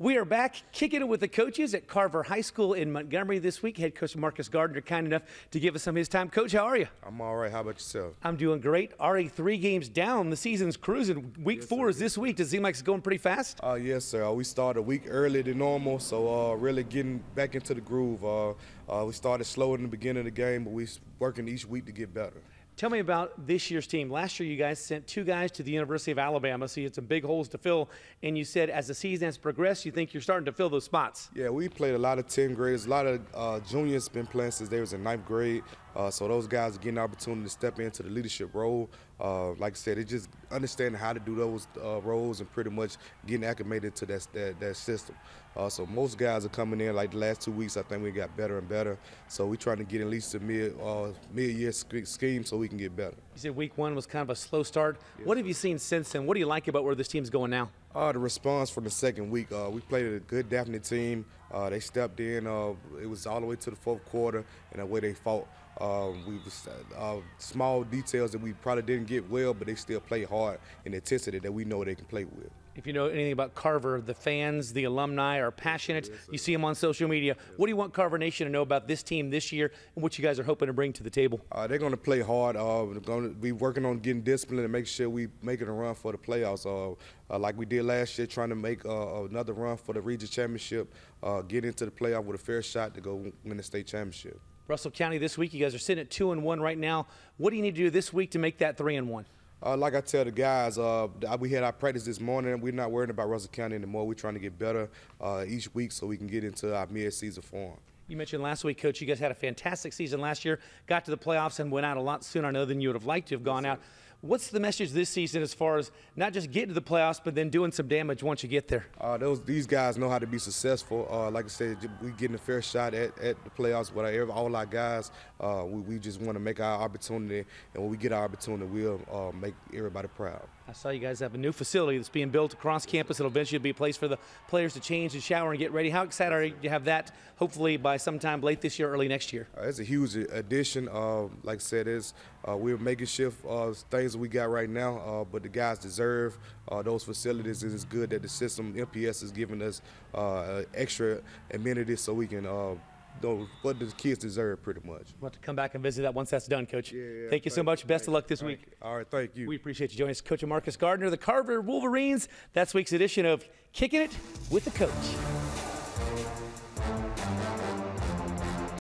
We are back kicking it with the coaches at Carver High School in Montgomery this week. Head coach Marcus Gardner, kind enough to give us some of his time. Coach, how are you? I'm all right. How about yourself? I'm doing great. Already three games down. The season's cruising. Week four is this week. Does it seem like it's going pretty fast? Uh, yes, sir. Uh, we started a week earlier than normal, so uh, really getting back into the groove. Uh, uh, we started slow in the beginning of the game, but we're working each week to get better. Tell me about this year's team. Last year, you guys sent two guys to the University of Alabama, so you had some big holes to fill. And you said as the season has progressed, you think you're starting to fill those spots. Yeah, we played a lot of 10 graders. A lot of uh, juniors been playing since they was in ninth grade. Uh, so those guys are getting the opportunity to step into the leadership role. Uh, like I said, it's just understanding how to do those uh, roles and pretty much getting acclimated to that that, that system. Uh, so most guys are coming in like the last two weeks. I think we got better and better. So we're trying to get at least a mid uh, mid year scheme so we can get better. You said week one was kind of a slow start. What have you seen since then? What do you like about where this team's going now? Uh, the response from the second week. Uh, we played a good Daphne team. Uh, they stepped in. Uh, it was all the way to the fourth quarter, and the way they fought. Um, we was uh, small details that we probably didn't get well, but they still play hard in the intensity that we know they can play with. If you know anything about Carver, the fans, the alumni are passionate. Yes, you see them on social media. Yes. What do you want Carver Nation to know about this team this year and what you guys are hoping to bring to the table? Uh, they're going to play hard. Uh, they're going to be working on getting disciplined and make sure we make it a run for the playoffs. Uh, uh like we did last year, trying to make uh, another run for the region championship, uh, get into the playoff with a fair shot to go win the state championship. Russell County this week, you guys are sitting at two and one right now. What do you need to do this week to make that three and one? Uh, like I tell the guys, uh, we had our practice this morning. And we're not worrying about Russell County anymore. We're trying to get better uh, each week so we can get into our mid-season form. You mentioned last week, Coach, you guys had a fantastic season last year, got to the playoffs and went out a lot sooner, I know, than you would have liked to have gone out. What's the message this season as far as not just getting to the playoffs, but then doing some damage once you get there? Uh, those these guys know how to be successful. Uh, like I said, we getting a fair shot at, at the playoffs with all our guys. Uh, we, we, just want to make our opportunity, and when we get our opportunity, we'll uh, make everybody proud. I saw you guys have a new facility that's being built across campus. It'll eventually be a place for the players to change and shower and get ready. How excited are you to have that? Hopefully by sometime late this year, early next year. Uh, it's a huge addition. Uh, like I said, is uh, we're making shift uh, things that we got right now, uh, but the guys deserve uh, those facilities. It's good that the system MPS is giving us extra amenities so we can those what the kids deserve pretty much. We'll have to come back and visit that once that's done, Coach. Yeah, yeah, thank you so much. Best of luck this week. Right. All right, thank you. We appreciate you joining us, Coach Marcus Gardner, the Carver Wolverines. That's week's edition of Kicking It with the Coach.